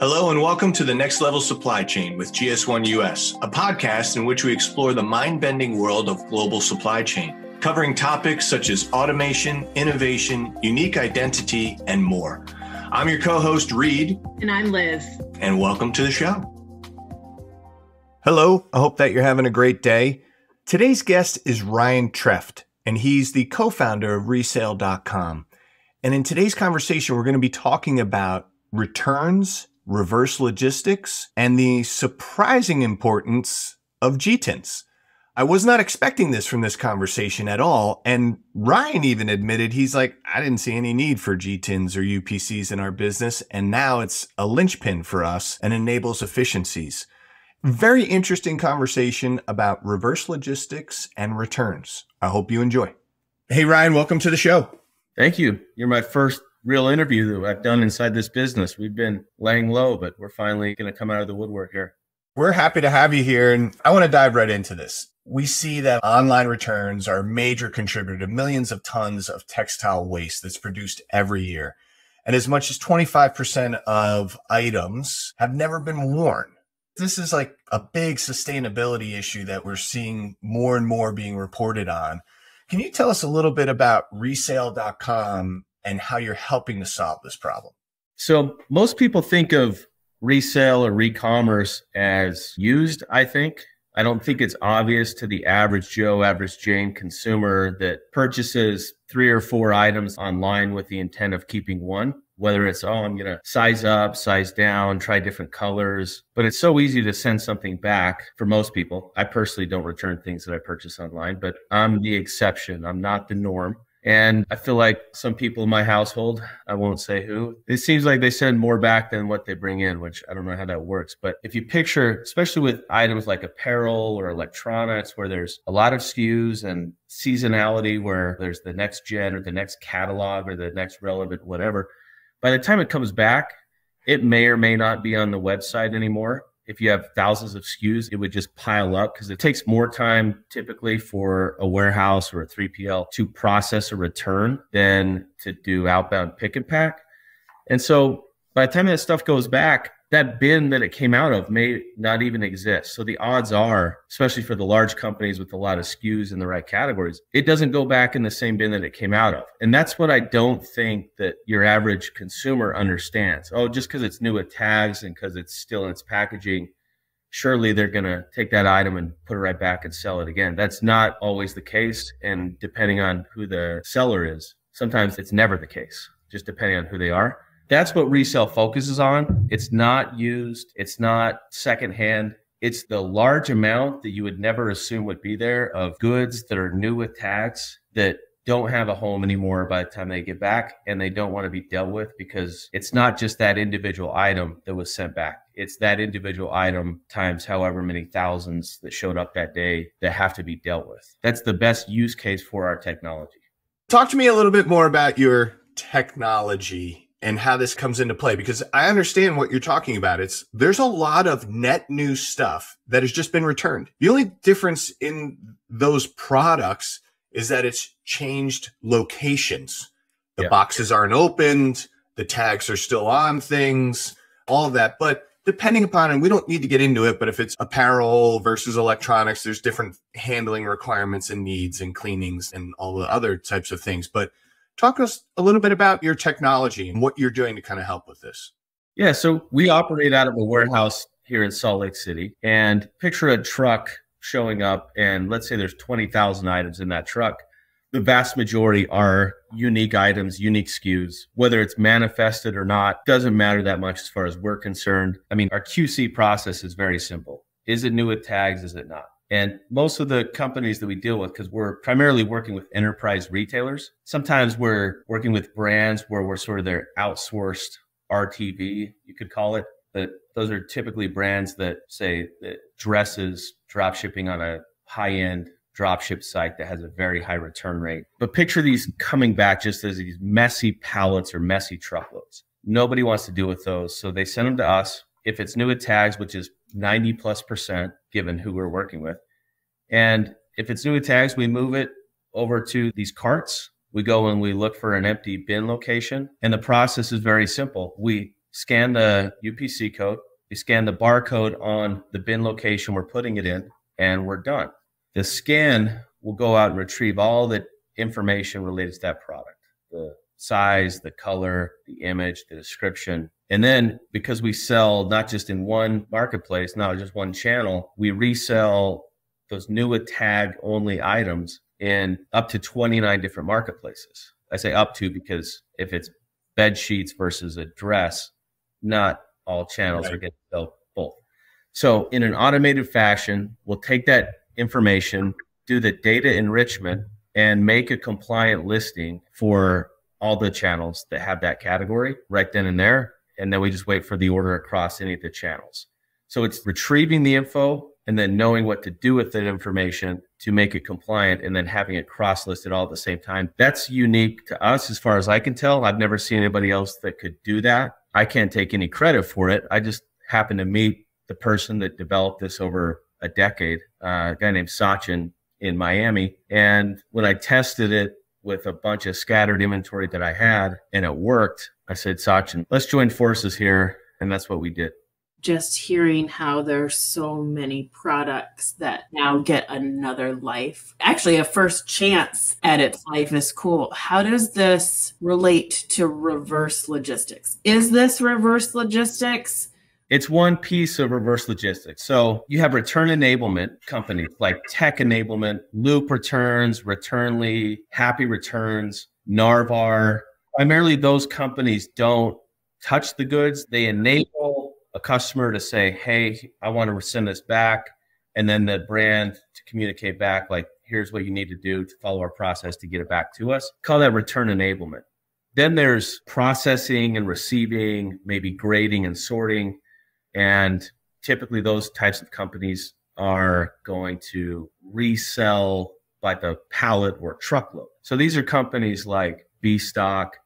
Hello, and welcome to the Next Level Supply Chain with GS1 US, a podcast in which we explore the mind bending world of global supply chain, covering topics such as automation, innovation, unique identity, and more. I'm your co host, Reed. And I'm Liz. And welcome to the show. Hello, I hope that you're having a great day. Today's guest is Ryan Treft, and he's the co founder of resale.com. And in today's conversation, we're going to be talking about returns, reverse logistics, and the surprising importance of GTINs. I was not expecting this from this conversation at all. And Ryan even admitted he's like, I didn't see any need for GTINs or UPCs in our business. And now it's a linchpin for us and enables efficiencies. Very interesting conversation about reverse logistics and returns. I hope you enjoy. Hey, Ryan, welcome to the show. Thank you. You're my first real interview that I've done inside this business. We've been laying low, but we're finally going to come out of the woodwork here. We're happy to have you here. And I want to dive right into this. We see that online returns are a major contributor to millions of tons of textile waste that's produced every year. And as much as 25% of items have never been worn. This is like a big sustainability issue that we're seeing more and more being reported on. Can you tell us a little bit about resale.com and how you're helping to solve this problem? So, most people think of resale or re-commerce as used, I think. I don't think it's obvious to the average Joe, average Jane consumer that purchases three or four items online with the intent of keeping one whether it's, oh, I'm going to size up, size down, try different colors. But it's so easy to send something back for most people. I personally don't return things that I purchase online, but I'm the exception. I'm not the norm. And I feel like some people in my household, I won't say who, it seems like they send more back than what they bring in, which I don't know how that works. But if you picture, especially with items like apparel or electronics, where there's a lot of SKUs and seasonality, where there's the next gen or the next catalog or the next relevant whatever, by the time it comes back, it may or may not be on the website anymore. If you have thousands of SKUs, it would just pile up because it takes more time typically for a warehouse or a 3PL to process a return than to do outbound pick and pack. And so by the time that stuff goes back, that bin that it came out of may not even exist. So the odds are, especially for the large companies with a lot of SKUs in the right categories, it doesn't go back in the same bin that it came out of. And that's what I don't think that your average consumer understands. Oh, just because it's new with tags and because it's still in its packaging, surely they're going to take that item and put it right back and sell it again. That's not always the case. And depending on who the seller is, sometimes it's never the case, just depending on who they are. That's what resale focuses on. It's not used, it's not secondhand. It's the large amount that you would never assume would be there of goods that are new with tax that don't have a home anymore by the time they get back and they don't want to be dealt with because it's not just that individual item that was sent back. It's that individual item times however many thousands that showed up that day that have to be dealt with. That's the best use case for our technology. Talk to me a little bit more about your technology and how this comes into play because I understand what you're talking about. It's there's a lot of net new stuff that has just been returned. The only difference in those products is that it's changed locations. The yeah. boxes aren't opened, the tags are still on things, all that. But depending upon, and we don't need to get into it, but if it's apparel versus electronics, there's different handling requirements and needs and cleanings and all the other types of things. But Talk us a little bit about your technology and what you're doing to kind of help with this. Yeah, so we operate out of a warehouse here in Salt Lake City and picture a truck showing up and let's say there's 20,000 items in that truck. The vast majority are unique items, unique SKUs. Whether it's manifested or not doesn't matter that much as far as we're concerned. I mean, our QC process is very simple. Is it new with tags? Is it not? And most of the companies that we deal with, because we're primarily working with enterprise retailers, sometimes we're working with brands where we're sort of their outsourced RTV, you could call it. But those are typically brands that say that dresses drop shipping on a high end dropship site that has a very high return rate. But picture these coming back just as these messy pallets or messy truckloads. Nobody wants to deal with those. So they send them to us. If it's new with tags, which is 90 plus percent given who we're working with. And if it's new tags, we move it over to these carts. We go and we look for an empty bin location. And the process is very simple. We scan the UPC code, we scan the barcode on the bin location we're putting it in, and we're done. The scan will go out and retrieve all the information related to that product the size, the color, the image, the description. And then because we sell not just in one marketplace, not just one channel, we resell those new tag only items in up to 29 different marketplaces. I say up to because if it's bed sheets versus a dress, not all channels right. are getting sell both. So in an automated fashion, we'll take that information, do the data enrichment, and make a compliant listing for all the channels that have that category right then and there. And then we just wait for the order across any of the channels. So it's retrieving the info and then knowing what to do with that information to make it compliant and then having it cross listed all at the same time. That's unique to us as far as I can tell. I've never seen anybody else that could do that. I can't take any credit for it. I just happened to meet the person that developed this over a decade, uh, a guy named Sachin in Miami. And when I tested it with a bunch of scattered inventory that I had and it worked, I said, Sachin, let's join forces here. And that's what we did. Just hearing how there's so many products that now get another life, actually a first chance at its life is cool. How does this relate to reverse logistics? Is this reverse logistics? It's one piece of reverse logistics. So you have return enablement companies like Tech Enablement, Loop Returns, Returnly, Happy Returns, Narvar. Primarily, those companies don't touch the goods. They enable a customer to say, Hey, I want to send this back. And then the brand to communicate back, like, here's what you need to do to follow our process to get it back to us. Call that return enablement. Then there's processing and receiving, maybe grading and sorting. And typically, those types of companies are going to resell by the pallet or truckload. So these are companies like B Stock,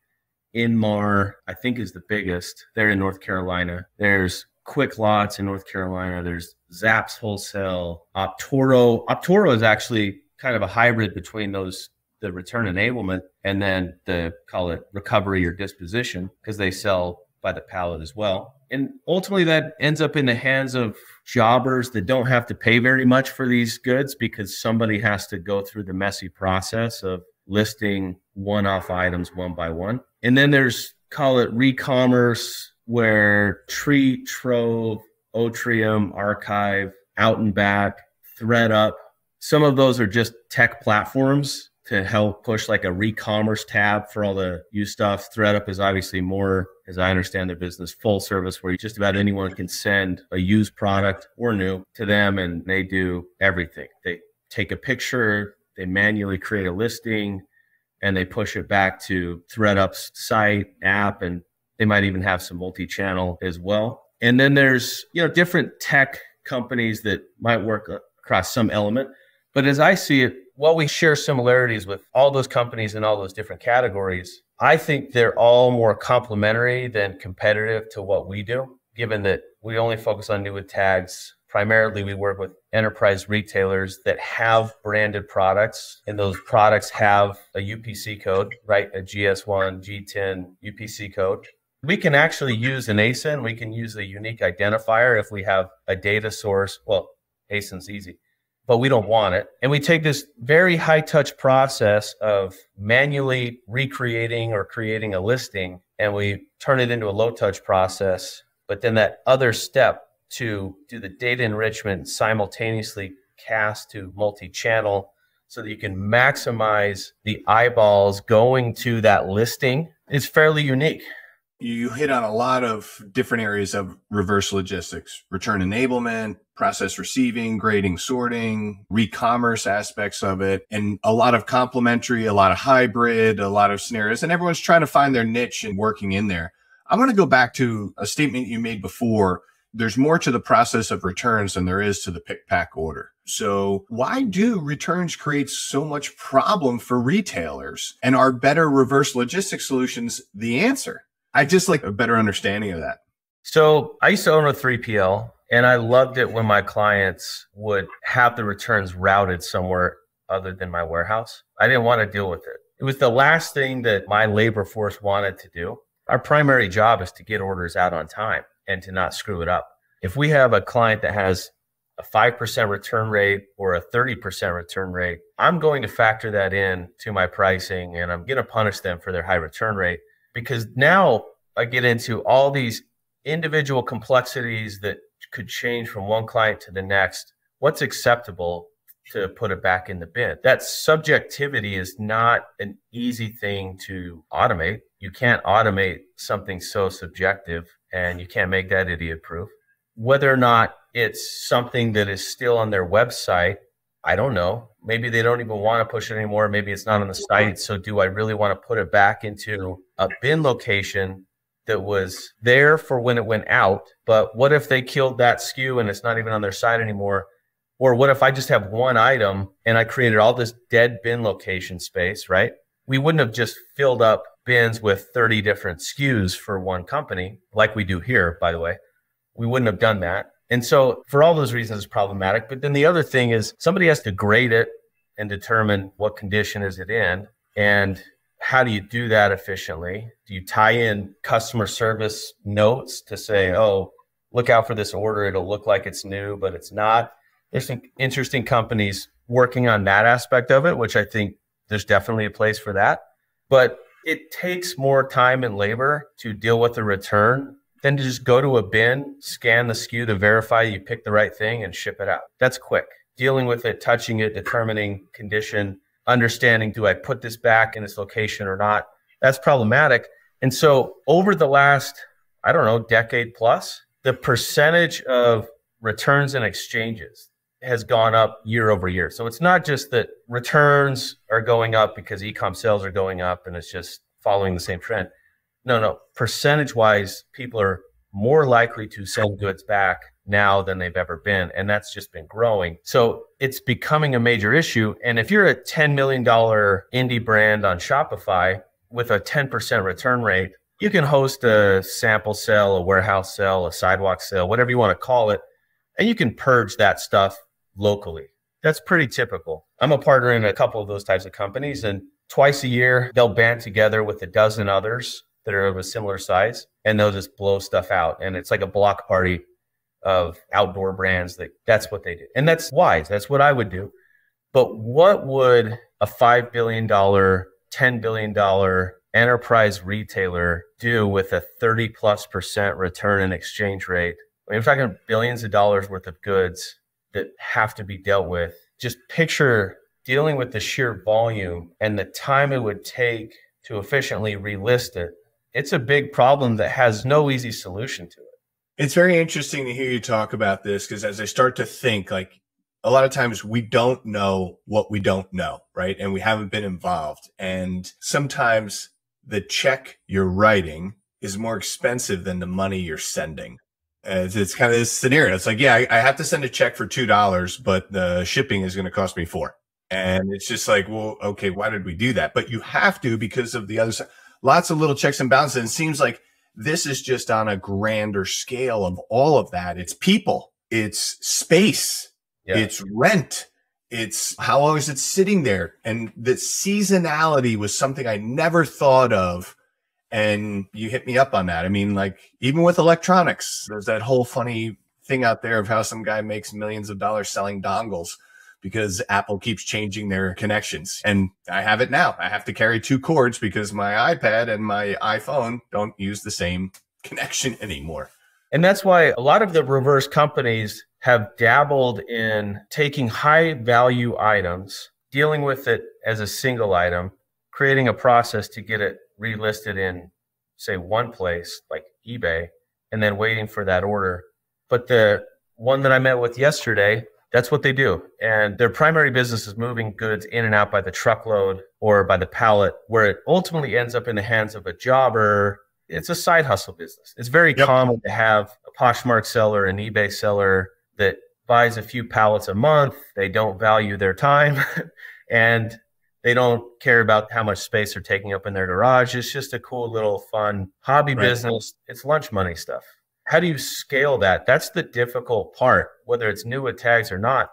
Inmar, I think is the biggest. They're in North Carolina. There's Quick Lots in North Carolina. There's Zaps Wholesale, Optoro. Optoro is actually kind of a hybrid between those the return enablement and then the call it recovery or disposition because they sell by the pallet as well. And ultimately, that ends up in the hands of jobbers that don't have to pay very much for these goods because somebody has to go through the messy process of listing one off items one by one. And then there's call it re-commerce where Tree Trove, Otrium, Archive, Out and Back, ThredUp, some of those are just tech platforms to help push like a re-commerce tab for all the used stuff. ThredUp is obviously more, as I understand their business, full service where just about anyone can send a used product or new to them and they do everything. They take a picture, they manually create a listing, and they push it back to ThredUp's site, app, and they might even have some multi-channel as well. And then there's, you know, different tech companies that might work across some element. But as I see it, while we share similarities with all those companies in all those different categories, I think they're all more complementary than competitive to what we do, given that we only focus on new with tags. Primarily, we work with enterprise retailers that have branded products, and those products have a UPC code, right? A GS1, GTIN UPC code. We can actually use an ASIN. We can use a unique identifier if we have a data source. Well, ASIN's easy but we don't want it. And we take this very high touch process of manually recreating or creating a listing and we turn it into a low touch process. But then that other step to do the data enrichment simultaneously cast to multi channel so that you can maximize the eyeballs going to that listing is fairly unique you hit on a lot of different areas of reverse logistics, return enablement, process receiving, grading, sorting, re-commerce aspects of it, and a lot of complementary, a lot of hybrid, a lot of scenarios, and everyone's trying to find their niche and working in there. I want to go back to a statement you made before. There's more to the process of returns than there is to the pick pack order. So why do returns create so much problem for retailers? And are better reverse logistics solutions the answer? I just like a better understanding of that. So I used to own a 3PL and I loved it when my clients would have the returns routed somewhere other than my warehouse. I didn't want to deal with it. It was the last thing that my labor force wanted to do. Our primary job is to get orders out on time and to not screw it up. If we have a client that has a 5% return rate or a 30% return rate, I'm going to factor that in to my pricing and I'm going to punish them for their high return rate because now I get into all these individual complexities that could change from one client to the next. What's acceptable to put it back in the bin? That subjectivity is not an easy thing to automate. You can't automate something so subjective and you can't make that idiot proof. Whether or not it's something that is still on their website, I don't know. Maybe they don't even want to push it anymore. Maybe it's not on the site. So, do I really want to put it back into a bin location that was there for when it went out? But what if they killed that SKU and it's not even on their site anymore? Or what if I just have one item and I created all this dead bin location space, right? We wouldn't have just filled up bins with 30 different SKUs for one company, like we do here, by the way. We wouldn't have done that. And so, for all those reasons, it's problematic. But then the other thing is somebody has to grade it and determine what condition is it in. And how do you do that efficiently? Do you tie in customer service notes to say, oh, look out for this order? It'll look like it's new, but it's not. There's some interesting companies working on that aspect of it, which I think there's definitely a place for that. But it takes more time and labor to deal with the return than to just go to a bin, scan the SKU to verify you picked the right thing and ship it out. That's quick. Dealing with it, touching it, determining condition, understanding do I put this back in its location or not? That's problematic. And so over the last, I don't know, decade plus, the percentage of returns and exchanges has gone up year over year. So it's not just that returns are going up because e-com sales are going up and it's just following the same trend. No, no. Percentage wise, people are more likely to send goods back now than they've ever been. And that's just been growing. So it's becoming a major issue. And if you're a $10 million indie brand on Shopify with a 10% return rate, you can host a sample sale, a warehouse sale, a sidewalk sale, whatever you want to call it. And you can purge that stuff locally. That's pretty typical. I'm a partner in a couple of those types of companies, and twice a year, they'll band together with a dozen others that are of a similar size and they'll just blow stuff out. And it's like a block party of outdoor brands that that's what they do. And that's wise. That's what I would do. But what would a $5 billion, $10 billion enterprise retailer do with a 30 plus percent return in exchange rate? I mean, we're talking billions of dollars worth of goods that have to be dealt with. Just picture dealing with the sheer volume and the time it would take to efficiently relist it. It's a big problem that has no easy solution to it. It's very interesting to hear you talk about this because as I start to think, like a lot of times we don't know what we don't know, right? And we haven't been involved. And sometimes the check you're writing is more expensive than the money you're sending. It's, it's kind of this scenario. It's like, yeah, I, I have to send a check for $2, but the shipping is going to cost me four. And it's just like, well, okay, why did we do that? But you have to because of the other side. Lots of little checks and balances. And it seems like this is just on a grander scale of all of that. It's people, it's space, yeah. it's rent, it's how long is it sitting there? And the seasonality was something I never thought of and you hit me up on that. I mean, like even with electronics, there's that whole funny thing out there of how some guy makes millions of dollars selling dongles because Apple keeps changing their connections. And I have it now. I have to carry two cords because my iPad and my iPhone don't use the same connection anymore. And that's why a lot of the reverse companies have dabbled in taking high value items, dealing with it as a single item, creating a process to get it relisted in, say, one place like eBay, and then waiting for that order. But the one that I met with yesterday, that's what they do. And their primary business is moving goods in and out by the truckload or by the pallet, where it ultimately ends up in the hands of a jobber. It's a side hustle business. It's very yep. common to have a Poshmark seller, an eBay seller that buys a few pallets a month. They don't value their time. and they don't care about how much space they're taking up in their garage. It's just a cool little fun hobby right. business. It's lunch money stuff. How do you scale that? That's the difficult part, whether it's new with tags or not.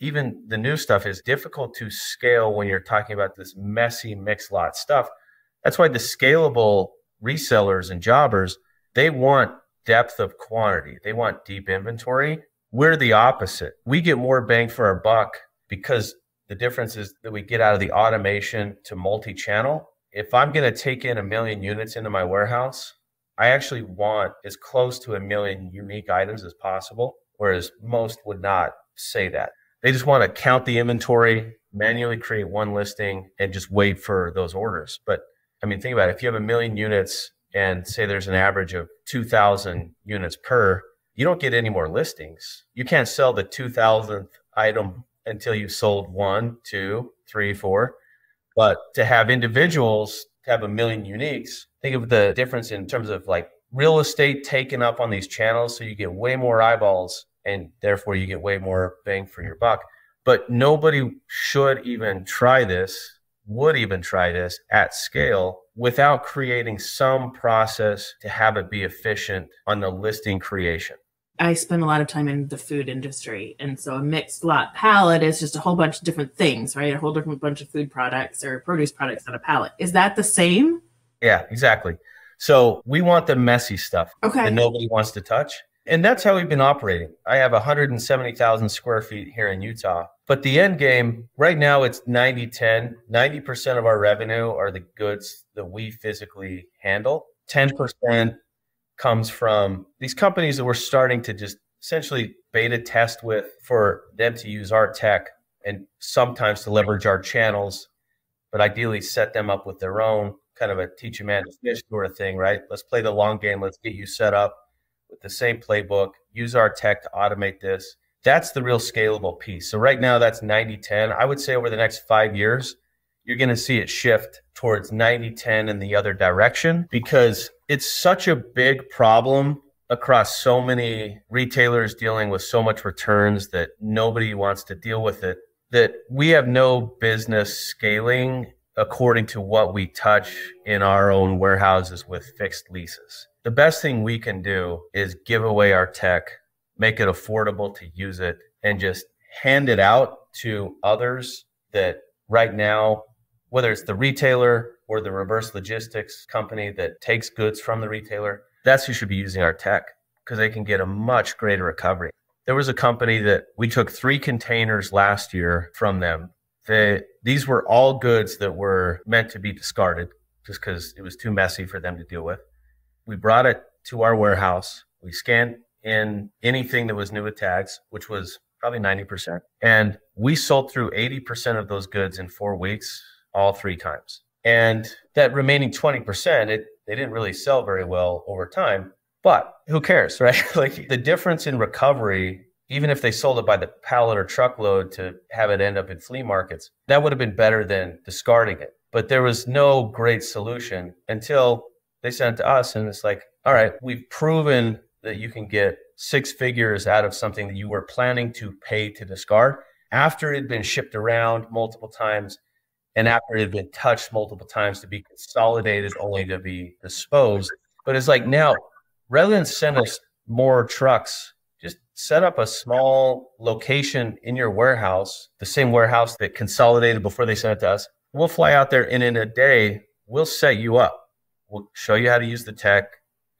Even the new stuff is difficult to scale when you're talking about this messy mixed lot stuff. That's why the scalable resellers and jobbers, they want depth of quantity. They want deep inventory. We're the opposite. We get more bang for our buck because the difference is that we get out of the automation to multi channel. If I'm going to take in a million units into my warehouse, I actually want as close to a million unique items as possible, whereas most would not say that. They just want to count the inventory, manually create one listing, and just wait for those orders. But I mean, think about it. If you have a million units and say there's an average of 2,000 units per, you don't get any more listings. You can't sell the 2000th item until you've sold one, two, three, four. But to have individuals have a million uniques, think of the difference in terms of like real estate taken up on these channels. So you get way more eyeballs and therefore you get way more bang for your buck. But nobody should even try this, would even try this at scale without creating some process to have it be efficient on the listing creation. I spend a lot of time in the food industry. And so a mixed lot palette is just a whole bunch of different things, right? A whole different bunch of food products or produce products on a palette. Is that the same? Yeah, exactly. So we want the messy stuff okay. that nobody wants to touch. And that's how we've been operating. I have 170,000 square feet here in Utah. But the end game, right now, it's 90 10. 90% of our revenue are the goods that we physically handle. 10% comes from these companies that we're starting to just essentially beta test with for them to use our tech and sometimes to leverage our channels, but ideally set them up with their own kind of a teach a man to fish sort of thing, right? Let's play the long game. Let's get you set up with the same playbook, use our tech to automate this. That's the real scalable piece. So right now that's 90 10. I would say over the next five years, you're going to see it shift towards 90 10 in the other direction because it's such a big problem across so many retailers dealing with so much returns that nobody wants to deal with it that we have no business scaling according to what we touch in our own warehouses with fixed leases. The best thing we can do is give away our tech, make it affordable to use it, and just hand it out to others that right now, whether it's the retailer or the reverse logistics company that takes goods from the retailer, that's who should be using our tech because they can get a much greater recovery. There was a company that we took three containers last year from them. They, these were all goods that were meant to be discarded just because it was too messy for them to deal with. We brought it to our warehouse. We scanned in anything that was new with tags, which was probably 90%. And we sold through 80% of those goods in four weeks, all three times. And that remaining 20%, it, they didn't really sell very well over time. But who cares, right? like the difference in recovery, even if they sold it by the pallet or truckload to have it end up in flea markets, that would have been better than discarding it. But there was no great solution until they sent it to us. And it's like, all right, we've proven that you can get six figures out of something that you were planning to pay to discard after it had been shipped around multiple times and after it had been touched multiple times to be consolidated only to be disposed. But it's like now, rather than send us more trucks, set up a small location in your warehouse, the same warehouse that consolidated before they sent it to us. We'll fly out there and in a day, we'll set you up. We'll show you how to use the tech.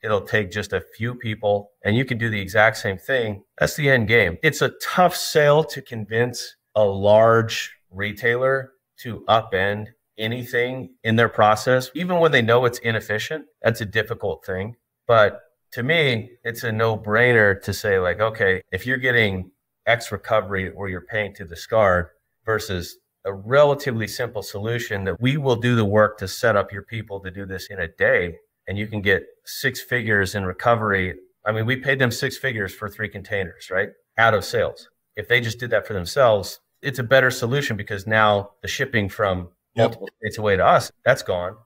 It'll take just a few people and you can do the exact same thing. That's the end game. It's a tough sale to convince a large retailer to upend anything in their process, even when they know it's inefficient. That's a difficult thing. But to me, it's a no brainer to say, like, okay, if you're getting X recovery or you're paying to discard versus a relatively simple solution that we will do the work to set up your people to do this in a day and you can get six figures in recovery. I mean, we paid them six figures for three containers, right? Out of sales. If they just did that for themselves, it's a better solution because now the shipping from yep. multiple states away to us, that's gone.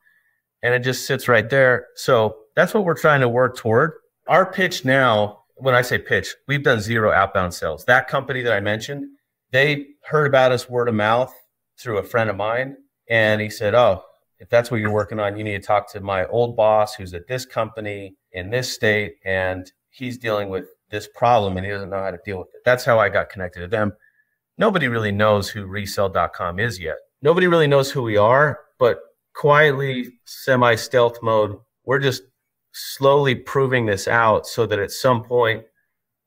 And it just sits right there. So that's what we're trying to work toward. Our pitch now, when I say pitch, we've done zero outbound sales. That company that I mentioned, they heard about us word of mouth through a friend of mine. And he said, Oh, if that's what you're working on, you need to talk to my old boss who's at this company in this state. And he's dealing with this problem and he doesn't know how to deal with it. That's how I got connected to them nobody really knows who resale.com is yet. Nobody really knows who we are, but quietly, semi stealth mode, we're just slowly proving this out so that at some point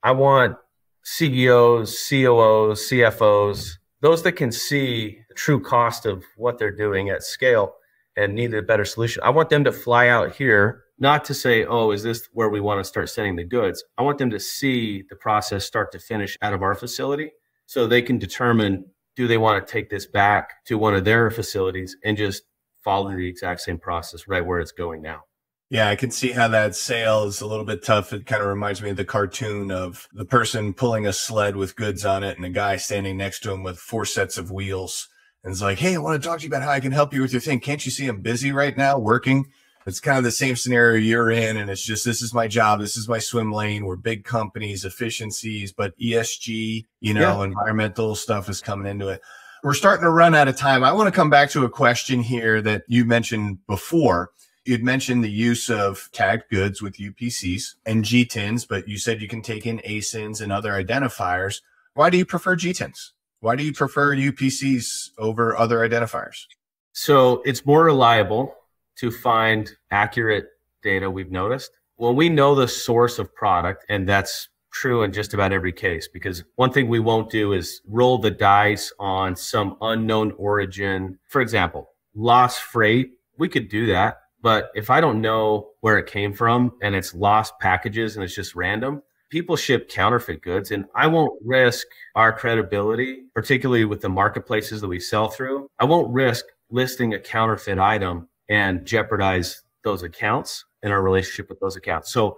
I want CEOs, COOs, CFOs, those that can see the true cost of what they're doing at scale and need a better solution. I want them to fly out here, not to say, oh, is this where we want to start sending the goods? I want them to see the process start to finish out of our facility so they can determine do they want to take this back to one of their facilities and just follow the exact same process right where it's going now. Yeah, I can see how that sale is a little bit tough. It kind of reminds me of the cartoon of the person pulling a sled with goods on it and a guy standing next to him with four sets of wheels. And it's like, Hey, I want to talk to you about how I can help you with your thing. Can't you see I'm busy right now working? It's kind of the same scenario you're in. And it's just, this is my job. This is my swim lane. We're big companies, efficiencies, but ESG, you know, yeah. environmental stuff is coming into it. We're starting to run out of time. I want to come back to a question here that you mentioned before You'd mentioned the use of tagged goods with UPCs and GTINs, but you said you can take in ASINs and other identifiers. Why do you prefer GTINs? Why do you prefer UPCs over other identifiers? So it's more reliable to find accurate data we've noticed. When we know the source of product, and that's true in just about every case, because one thing we won't do is roll the dice on some unknown origin. For example, lost freight, we could do that. But if I don't know where it came from and it's lost packages and it's just random, people ship counterfeit goods and I won't risk our credibility, particularly with the marketplaces that we sell through. I won't risk listing a counterfeit item and jeopardize those accounts and our relationship with those accounts. So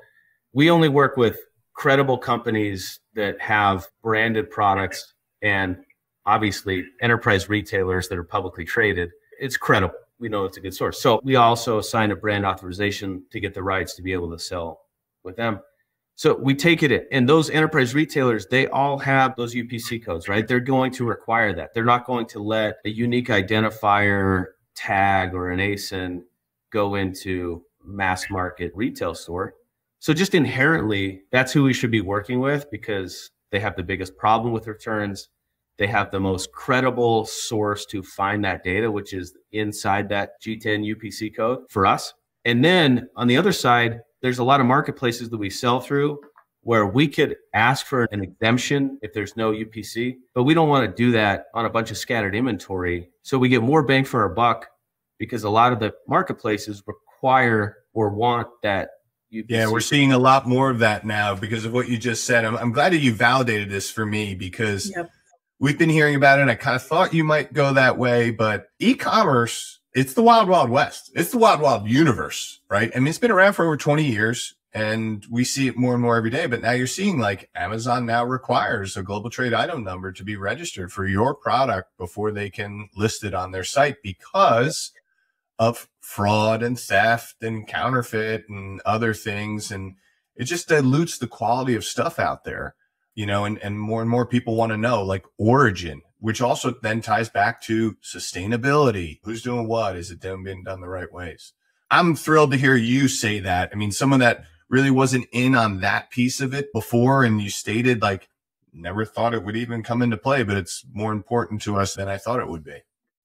we only work with credible companies that have branded products and obviously enterprise retailers that are publicly traded. It's credible we know it's a good source. So we also assign a brand authorization to get the rights to be able to sell with them. So we take it in, and those enterprise retailers, they all have those UPC codes, right? They're going to require that. They're not going to let a unique identifier tag or an ASIN go into mass market retail store. So just inherently, that's who we should be working with because they have the biggest problem with returns. They have the most credible source to find that data, which is inside that GTIN UPC code for us. And then on the other side, there's a lot of marketplaces that we sell through where we could ask for an exemption if there's no UPC, but we don't want to do that on a bunch of scattered inventory. So we get more bang for our buck because a lot of the marketplaces require or want that UPC. Yeah, we're seeing a lot more of that now because of what you just said. I'm, I'm glad that you validated this for me because yep we've been hearing about it. And I kind of thought you might go that way, but e-commerce, it's the wild, wild west. It's the wild, wild universe, right? I mean, it's been around for over 20 years and we see it more and more every day. But now you're seeing like Amazon now requires a global trade item number to be registered for your product before they can list it on their site because of fraud and theft and counterfeit and other things. And it just dilutes the quality of stuff out there you know, and, and more and more people want to know like origin, which also then ties back to sustainability. Who's doing what? Is it done, being done the right ways? I'm thrilled to hear you say that. I mean, someone that really wasn't in on that piece of it before, and you stated like, never thought it would even come into play, but it's more important to us than I thought it would be.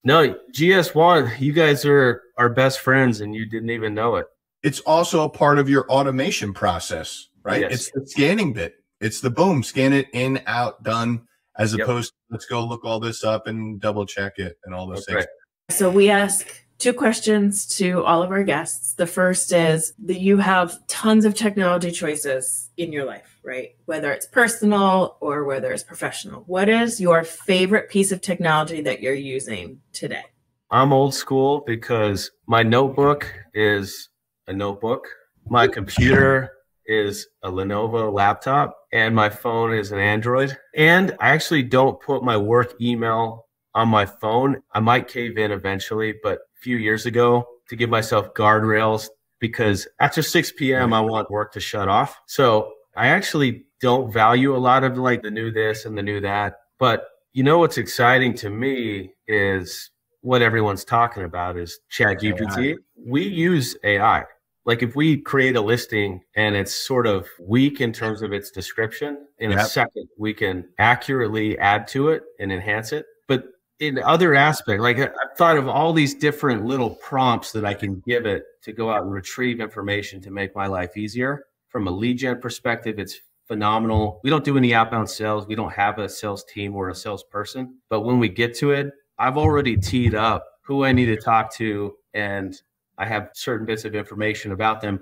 No, GS1, you guys are our best friends and you didn't even know it. It's also a part of your automation process, right? Yes. It's the scanning bit. It's the boom, scan it in, out, done, as yep. opposed to let's go look all this up and double check it and all those okay. things. So we ask two questions to all of our guests. The first is that you have tons of technology choices in your life, right? Whether it's personal or whether it's professional. What is your favorite piece of technology that you're using today? I'm old school because my notebook is a notebook. My computer is a Lenovo laptop and my phone is an Android. And I actually don't put my work email on my phone. I might cave in eventually, but a few years ago to give myself guardrails because after 6 p.m. I want work to shut off. So I actually don't value a lot of like the new this and the new that. But you know what's exciting to me is what everyone's talking about is chat GPT. We use AI like if we create a listing and it's sort of weak in terms of its description in yep. a second we can accurately add to it and enhance it but in other aspect, like I've thought of all these different little prompts that I can give it to go out and retrieve information to make my life easier. From a lead gen perspective, it's phenomenal. We don't do any outbound sales. We don't have a sales team or a salesperson. But when we get to it, I've already teed up who I need to talk to and I have certain bits of information about them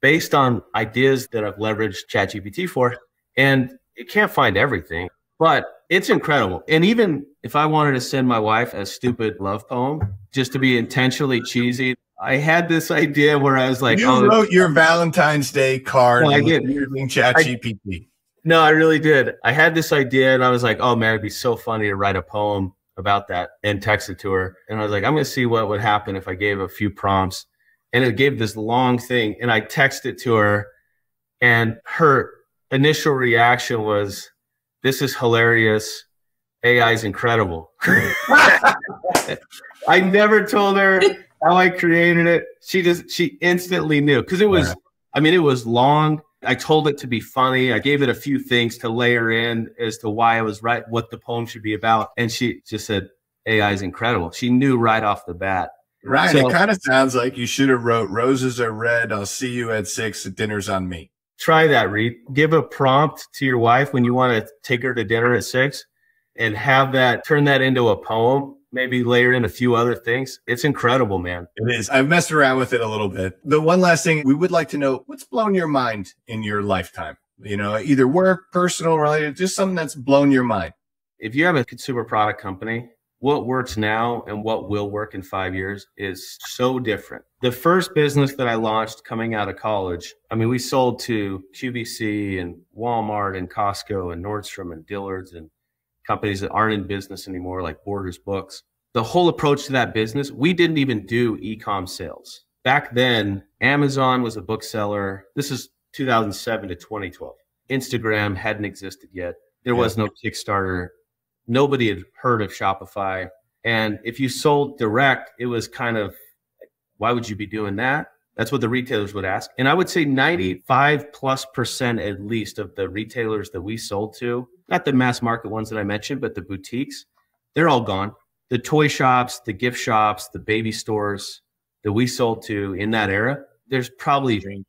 based on ideas that I've leveraged ChatGPT for. And it can't find everything, but it's incredible. And even if I wanted to send my wife a stupid love poem just to be intentionally cheesy, I had this idea where I was like, you oh, wrote your Valentine's Day card No, I did. using ChatGPT. No, I really did. I had this idea and I was like, oh man, it'd be so funny to write a poem about that and texted to her. And I was like, I'm going to see what would happen if I gave a few prompts. And it gave this long thing. And I texted it to her and her initial reaction was, this is hilarious. AI is incredible. I never told her how I created it. She just, she instantly knew because it was. I mean, it was long. I told it to be funny. I gave it a few things to layer in as to why I was right, what the poem should be about. And she just said, AI is incredible. She knew right off the bat. Right. So- it kind of sounds like you should have wrote roses are red. I'll see you at six. Dinner's on me. Try that, Reed. Give a prompt to your wife when you want to take her to dinner at six and have that turn that into a poem, maybe layer in a few other things. It's incredible, man. It is. I've messed around with it a little bit. The one last thing we would like to know what's blown your mind in your lifetime? You know, either work, personal, related, just something that's blown your mind. if you have a consumer product company, what works now and what will work in five years is so different. The first business that I launched coming out of college, I mean, we sold to QVC and Walmart and Costco and Nordstrom and Dillard's and companies that aren't in business anymore, like Borders Books. The whole approach to that business, we didn't even do e-com sales. Back then, Amazon was a bookseller. This is 2007 to 2012. Instagram hadn't existed yet. There was no Kickstarter nobody had heard of Shopify. And if you sold direct, it was kind of, why would you be doing that? That's what the retailers would ask. And I would say 95 plus percent at least of the retailers that we sold to, not the mass market ones that I mentioned, but the boutiques, they're all gone. The toy shops, the gift shops, the baby stores that we sold to in that era, there's probably 1%,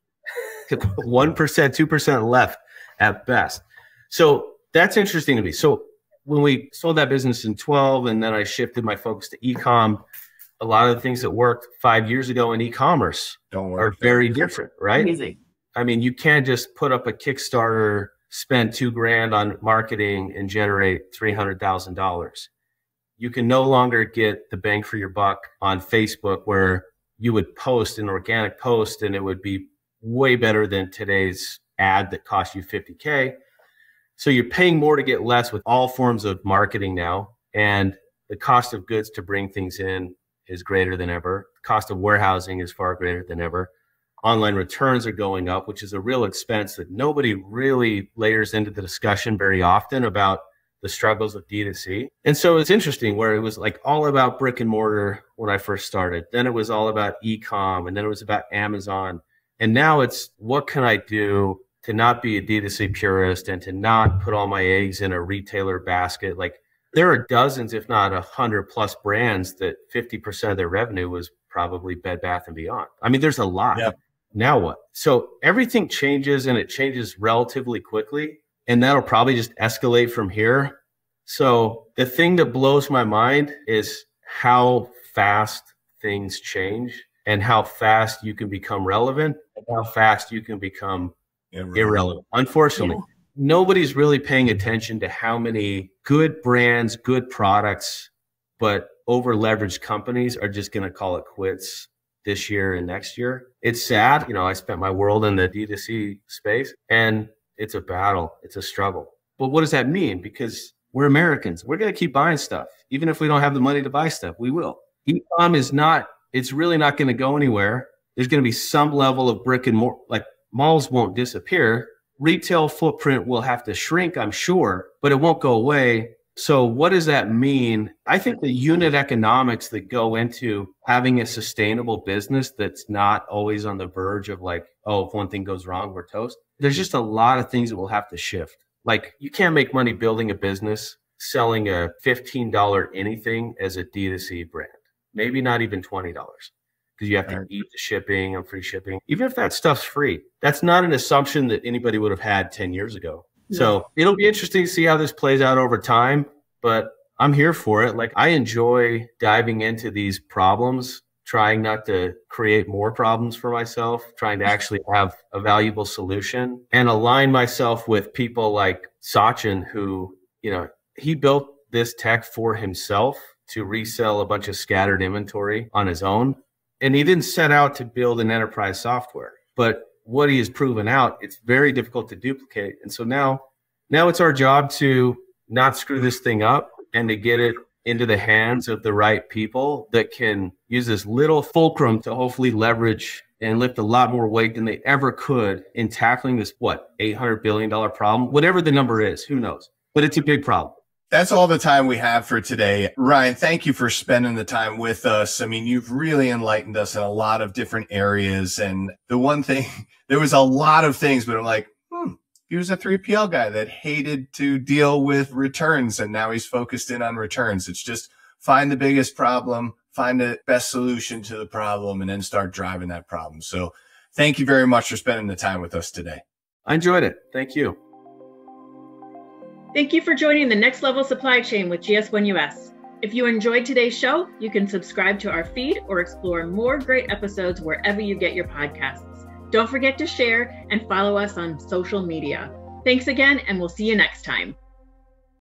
2% left at best. So that's interesting to me. So when we sold that business in 12 and then I shifted my focus to e-com, a lot of the things that worked five years ago in e-commerce Don't are worry. very different, right? Amazing. I mean, you can't just put up a Kickstarter, spend two grand on marketing and generate $300,000. You can no longer get the bang for your buck on Facebook where you would post an organic post and it would be way better than today's ad that cost you 50K. So you're paying more to get less with all forms of marketing now. And the cost of goods to bring things in is greater than ever. The cost of warehousing is far greater than ever online returns are going up, which is a real expense that nobody really layers into the discussion very often about the struggles of D2C. And so it's interesting where it was like all about brick and mortar when I first started. Then it was all about e-com and then it was about Amazon. And now it's what can I do to not be a D2C purist and to not put all my eggs in a retailer basket? Like there are dozens, if not a hundred plus brands that 50% of their revenue was probably Bed Bath and Beyond. I mean, there's a lot. Now what? So everything changes and it changes relatively quickly. And that'll probably just escalate from here. So the thing that blows my mind is how fast things change and how fast you can become relevant and how fast you can become irrelevant. Unfortunately, Yeah. nobody's really paying attention to how many good brands, good products, but over leveraged companies are just going to call it quits this year and next year. It's sad. You know, I spent my world in the D2C space and it's a battle, it's a struggle. But what does that mean? Because we're Americans, we're going to keep buying stuff. Even if we don't have the money to buy stuff, we will. E-com is not, it's really not going to go anywhere. There's going to be some level of brick and mortar, like malls won't disappear. Retail footprint will have to shrink, I'm sure, but it won't go away. So, what does that mean? I think the unit economics that go into having a sustainable business that's not always on the verge of like, oh, if one thing goes wrong, we're toast. There's just a lot of things that will have to shift. Like, you can't make money building a business selling a $15 anything as a D2C brand. Maybe not even $20 because you have to eat the shipping and free shipping. Even if that stuff's free, that's not an assumption that anybody would have had 10 years ago. Yeah. So it'll be interesting to see how this plays out over time, but I'm here for it. Like I enjoy diving into these problems, trying not to create more problems for myself, trying to actually have a valuable solution and align myself with people like Sachin, who, you know, he built this tech for himself to resell a bunch of scattered inventory on his own and he didn't set out to build an enterprise software but what he has proven out it's very difficult to duplicate. And so now now it's our job to not screw this thing up and to get it into the hands of the right people that can use this little fulcrum to hopefully leverage and lift a lot more weight than they ever could in tackling this what 800 billion dollar problem? Whatever the number is who knows? But it's a big problem that's all the time we have for today. Ryan, thank you for spending the time with us. I mean, you've really enlightened us in a lot of different areas. And the one thing, there was a lot of things, but I'm like, hmm, he was a 3PL guy that hated to deal with returns. And now he's focused in on returns. It's just find the biggest problem, find the best solution to the problem, and then start driving that problem. So thank you very much for spending the time with us today. I enjoyed it. Thank you. Thank you for joining the Next Level Supply Chain with GS1 US. If you enjoyed today's show, you can subscribe to our feed or explore more great episodes wherever you get your podcasts. Don't forget to share and follow us on social media. Thanks again, and we'll see you next time.